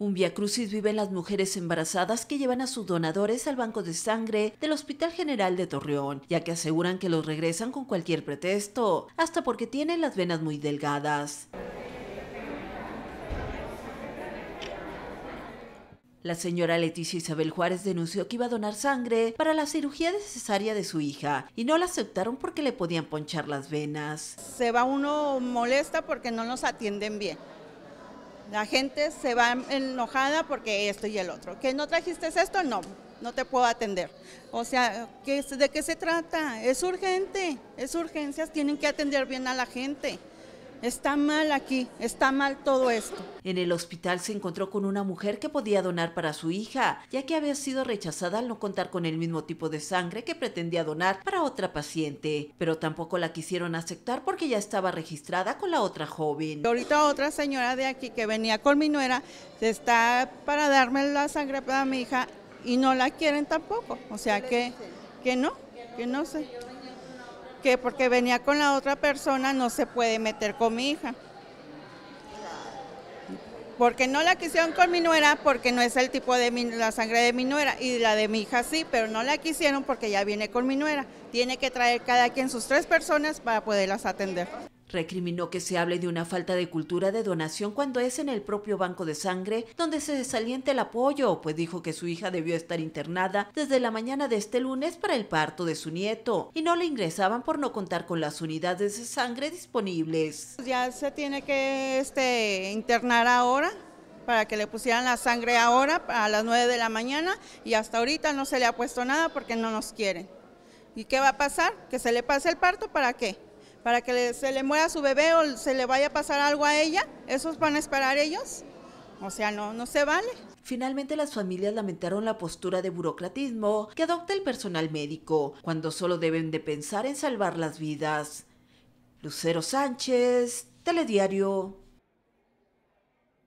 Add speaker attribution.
Speaker 1: Un via crucis viven las mujeres embarazadas que llevan a sus donadores al banco de sangre del Hospital General de Torreón, ya que aseguran que los regresan con cualquier pretexto, hasta porque tienen las venas muy delgadas. La señora Leticia Isabel Juárez denunció que iba a donar sangre para la cirugía necesaria de su hija y no la aceptaron porque le podían ponchar las venas.
Speaker 2: Se va uno molesta porque no nos atienden bien. La gente se va enojada porque esto y el otro. ¿Que no trajiste esto? No, no te puedo atender. O sea, ¿de qué se trata? Es urgente, es urgencias, tienen que atender bien a la gente. Está mal aquí, está mal todo esto.
Speaker 1: En el hospital se encontró con una mujer que podía donar para su hija, ya que había sido rechazada al no contar con el mismo tipo de sangre que pretendía donar para otra paciente, pero tampoco la quisieron aceptar porque ya estaba registrada con la otra joven.
Speaker 2: Ahorita otra señora de aquí que venía con mi nuera está para darme la sangre para mi hija y no la quieren tampoco, o sea que, que no, que no sé que porque venía con la otra persona no se puede meter con mi hija. Porque no la quisieron con mi nuera porque no es el tipo de la sangre de mi nuera y la de mi hija sí, pero no la quisieron porque ya viene con mi nuera. Tiene que traer cada quien sus tres personas para poderlas atender.
Speaker 1: Recriminó que se hable de una falta de cultura de donación cuando es en el propio banco de sangre donde se desalienta el apoyo, pues dijo que su hija debió estar internada desde la mañana de este lunes para el parto de su nieto y no le ingresaban por no contar con las unidades de sangre disponibles.
Speaker 2: Ya se tiene que este, internar ahora para que le pusieran la sangre ahora a las 9 de la mañana y hasta ahorita no se le ha puesto nada porque no nos quieren. ¿Y qué va a pasar? ¿Que se le pase el parto para qué? Para que se le muera su bebé o se le vaya a pasar algo a ella, ¿esos van a esperar ellos? O sea, no, no se vale.
Speaker 1: Finalmente las familias lamentaron la postura de burocratismo que adopta el personal médico, cuando solo deben de pensar en salvar las vidas. Lucero Sánchez, Telediario.